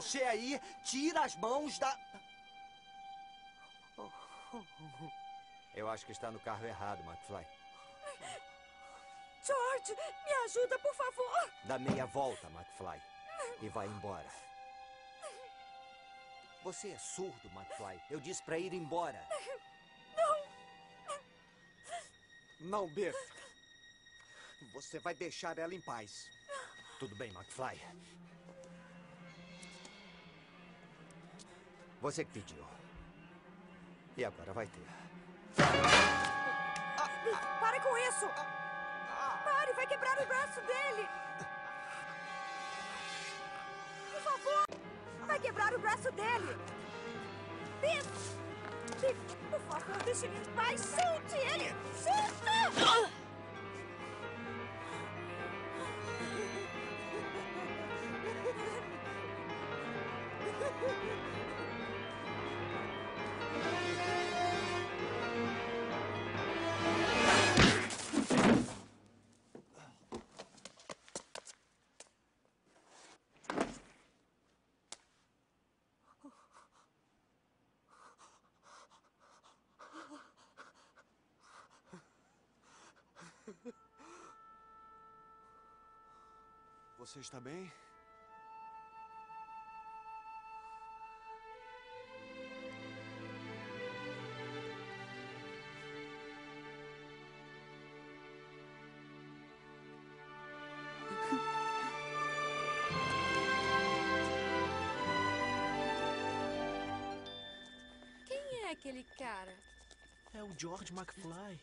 Você aí, tira as mãos da... Eu acho que está no carro errado, McFly. George, me ajuda, por favor. Dá meia volta, McFly. E vai embora. Você é surdo, McFly. Eu disse para ir embora. Não, Biff. Você vai deixar ela em paz. Tudo bem, McFly. Você que pediu. E agora vai ter. Biff, pare com isso. Pare, vai quebrar o braço dele. Quebrar o braço dele. Biff. Biff, por favor, deixe ele em paz. Sulte ele. Sulte. Você está bem? Quem é aquele cara? É o George McFly.